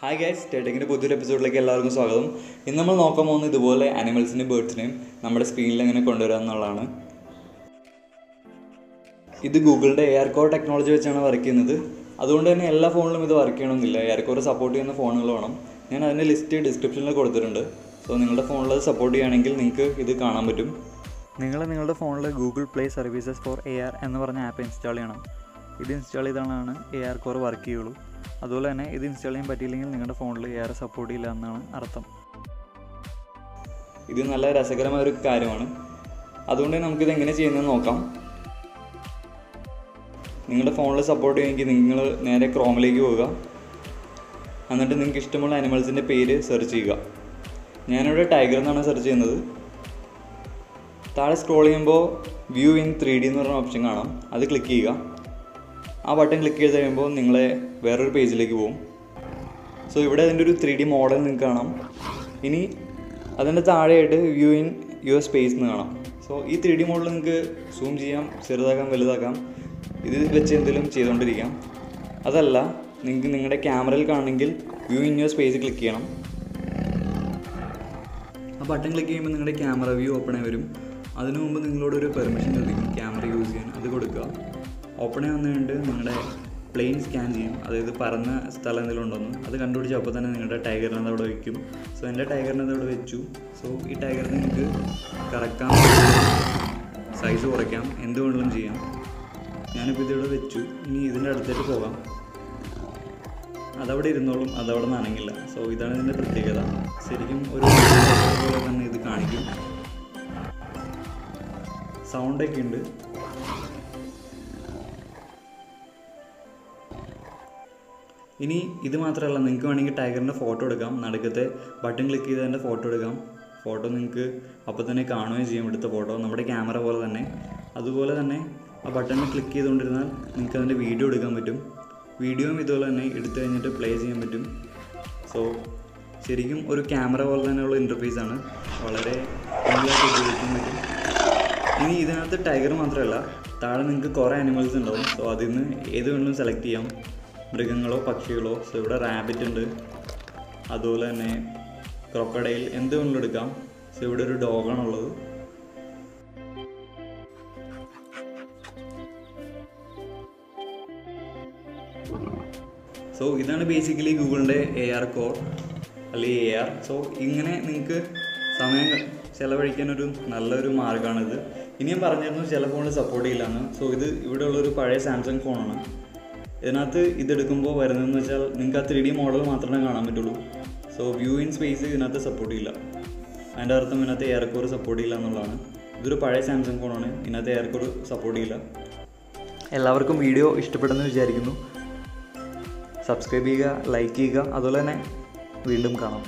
Hi guys ടെഡിങ്ങിന്റെ പുതിയൊരു എപ്പിസോഡിലേക്ക് എല്ലാവർക്കും സ്വാഗതം. ഇന്ന് നമ്മൾ നോക്കാൻ പോകുന്നത് ഇതുപോലെ ആനിമൽസിനെയും ബേർഡ്സിനെയും നമ്മുടെ സ്ക്രീനിൽ എങ്ങനെ കൊണ്ടുവരിക എന്നുള്ളതാണ്. ഇത് ഗൂഗിളിന്റെ എയർ കോർ ടെക്നോളജി വെച്ചാണ് വർക്ക് ചെയ്യുന്നത്. അതുകൊണ്ട് തന്നെ എല്ലാ ഫോണിലും ഇത് വർക്ക് ചെയ്യണമെന്നില്ല. എയർ കോർ സപ്പോർട്ട് ചെയ്യുന്ന ഫോണുകൾ വേണം. ഞാൻ അതിന്റെ ലിസ്റ്റ് ഡിസ്ക്രിപ്ഷനിൽ കൊടുത്തിട്ടുണ്ട്. സോ നിങ്ങളുടെ ഫോണിൽ അത് സപ്പോർട്ട് ചെയ്യുകയാണെങ്കിൽ നിങ്ങൾക്ക് ഇത് കാണാൻ പറ്റും. നിങ്ങൾ നിങ്ങളുടെ ഫോണിൽ Google Play services for A R എന്ന് പറഞ്ഞ ആപ്പ് ഇൻസ്റ്റാൾ ചെയ്യണം. ഇത് ഇൻസ്റ്റാൾ ചെയ്താണ് എ ആർ കോർ വർക്ക് ചെയ്യുള്ളൂ. അതുപോലെ തന്നെ ഇത് ഇൻസ്റ്റാൾ ചെയ്യാൻ പറ്റിയില്ലെങ്കിൽ നിങ്ങളുടെ ഫോണിൽ ഏറെ സപ്പോർട്ട് ഇല്ല എന്നാണ് അർത്ഥം. ഇത് നല്ല രസകരമായ ഒരു കാര്യമാണ്. അതുകൊണ്ട് നമുക്ക് നമുക്കിത് എങ്ങനെ ചെയ്യുന്നതെന്ന് നോക്കാം. നിങ്ങളുടെ ഫോണിൽ സപ്പോർട്ട് ചെയ്യുമെങ്കിൽ നിങ്ങൾ നേരെ ക്രോമിലേക്ക് പോവുക. എന്നിട്ട് നിങ്ങൾക്ക് ഇഷ്ടമുള്ള അനിമൽസിന്റെ പേര് സെർച്ച് ചെയ്യുക. ഞാനിവിടെ ടൈഗർ എന്നാണ് സെർച്ച് ചെയ്യുന്നത്. താഴെ സ്ക്രോൾ ചെയ്യുമ്പോൾ വ്യൂ ഇൻ ത്രീ ഡി എന്ന് പറഞ്ഞ ഓപ്ഷൻ കാണാം. അത് ക്ലിക്ക് ചെയ്യുക. ആ ബട്ടൺ ക്ലിക്ക് ചെയ്ത് കഴിയുമ്പോൾ നിങ്ങളെ വേറൊരു പേജിലേക്ക് പോകും. സോ ഇവിടെ അതിന്റെ ഒരു ത്രീ ഡി മോഡൽ നിങ്ങൾക്ക് കാണാം. ഇനി അതിന്റെ താഴെയായിട്ട് view in U S space എന്ന് കാണാം. സോ ഈ ത്രീ ഡി മോഡൽ നിങ്ങൾക്ക് സൂം ചെയ്യാം ചെറുതാക്കാം വലുതാക്കാം. ഇത് വെച്ച് എന്തെങ്കിലും ചെയ്തുകൊണ്ടിരിക്കാം. അതല്ല നിങ്ങൾക്ക് നിങ്ങളുടെ ക്യാമറയിൽ കാണണമെങ്കിൽ view in your space click ചെയ്യണം. ആ ബട്ടൺ ക്ലിക്ക് ചെയ്യുമ്പോൾ നിങ്ങളുടെ ക്യാമറ വ്യൂ ഓപ്പൺ ആയി വരും. അതിനു മുമ്പ് നിങ്ങളോടൊരു പെർമിഷൻ ചോദിക്കും ക്യാമറ യൂസ് ചെയ്യാൻ. അത് കൊടുക്കുക. ഓപ്പൺ ആയി വന്നു കഴിഞ്ഞിട്ട് നിങ്ങളുടെ പ്ലെയിൻ സ്കാൻ ചെയ്യും. അതായത് പറന്ന സ്ഥലം എന്തെങ്കിലും ഉണ്ടോന്ന്. അത് കണ്ടുപിടിച്ച് അപ്പോൾ തന്നെ നിങ്ങളുടെ ടൈഗറിനെ അവിടെ വയ്ക്കും സോ എന്റെ ടൈഗറിനെ അവിടെ വെച്ചു. സോ ഈ ടൈഗറിനെ നിങ്ങൾക്ക് കറക്കാം. സൈസ് കുറയ്ക്കാം. എന്ത് വേണമെങ്കിലും ചെയ്യാം. ഞാനിപ്പോൾ ഇതിവിടെ വെച്ചു. ഇനി ഇതിന്റെ അടുത്തേക്ക് പോകാം. അതവിടെ ഇരുന്നോളും. അതവിടെ നനങ്ങില്ല സോ ഇതാണ് ഇതിന്റെ പ്രത്യേകത. ശരിക്കും ഒരു പോലെ തന്നെ ഇത് കാണിക്കും. സൗണ്ടൊക്കെ ഉണ്ട്. ഇനി ഇത് മാത്രമല്ല നിങ്ങൾക്ക് വേണമെങ്കിൽ ടൈഗറിന്റെ ഫോട്ടോ എടുക്കാം. നടുക്കത്തെ ബട്ടൺ ക്ലിക്ക് ചെയ്ത് അതിന്റെ ഫോട്ടോ എടുക്കാം. ഫോട്ടോ നിങ്ങൾക്ക് അപ്പോൾ തന്നെ കാണുകയും ചെയ്യും എടുത്ത ഫോട്ടോ. നമ്മുടെ ക്യാമറ പോലെ തന്നെ. അതുപോലെ തന്നെ ആ ബട്ടണിൽ ക്ലിക്ക് ചെയ്തുകൊണ്ടിരുന്നാൽ നിങ്ങൾക്ക് അതിന്റെ വീഡിയോ എടുക്കാൻ പറ്റും. വീഡിയോയും ഇതുപോലെ തന്നെ എടുത്തു കഴിഞ്ഞിട്ട് പ്ലേ ചെയ്യാൻ പറ്റും. സോ ശരിക്കും ഒരു ക്യാമറ പോലെ തന്നെയുള്ള ഇന്റർഫേസ് ആണ്. വളരെ നല്ലതായിട്ട് ഉപയോഗിക്കാൻ പറ്റും. ഇനി ഇതിനകത്ത് ടൈഗർ മാത്രമല്ല താഴെ നിങ്ങൾക്ക് കുറേ അനിമൽസ് ഉണ്ടാവും. സോ അതിൽ നിന്ന് ഏത് വേണമെങ്കിലും സെലക്ട് ചെയ്യാം. മൃഗങ്ങളോ പക്ഷികളോ. സോ ഇവിടെ റാബിറ്റ് ഉണ്ട്. അതുപോലെ തന്നെ ക്രൊക്കഡൈൽ എന്ത് വേണമെങ്കിലും എടുക്കാം. സോ ഇവിടെ ഒരു ഡോഗാണുള്ളത് സോ ഇതാണ് ബേസിക്കലി ഗൂഗിളിന്റെ എ ആർ കോർ അല്ലെങ്കിൽ എ ആർ സോ ഇങ്ങനെ നിങ്ങൾക്ക് സമയം ചിലവഴിക്കാൻ ഒരു നല്ലൊരു മാർഗമാണിത്. ഇനി ഞാൻ പറഞ്ഞിരുന്നു ചില ഫോണിൽ സപ്പോർട്ട് ചെയ്യില്ലാന്ന്. സോ ഇത് ഇവിടെ ഉള്ളൊരു പഴയ സാംസങ് ഫോണാണ് ഇതിനകത്ത് ഇതെടുക്കുമ്പോൾ വരുന്നതെന്ന് വെച്ചാൽ നിങ്ങൾക്ക് ആ ത്രീ ഡി മോഡൽ മാത്രമേ കാണാൻ പറ്റുള്ളൂ. സോ വ്യൂ ഇൻ സ്പേസ് ഇതിനകത്ത് സപ്പോർട്ട് ചെയ്യില്ല അതിന്റെ അർത്ഥം ഇതിനകത്ത് എയർകോർ സപ്പോർട്ട് ചെയ്യില്ല എന്നുള്ളതാണ്. ഇതൊരു പഴയ സാംസങ് ഫോണാണ് ഇതിനകത്ത് എയർകോർ സപ്പോർട്ട് ചെയ്യില്ല എല്ലാവർക്കും വീഡിയോ ഇഷ്ടപ്പെടുന്നു വിചാരിക്കുന്നു. സബ്സ്ക്രൈബ് ചെയ്യുക ലൈക്ക് ചെയ്യുക. അതുപോലെ തന്നെ വീണ്ടും കാണാം.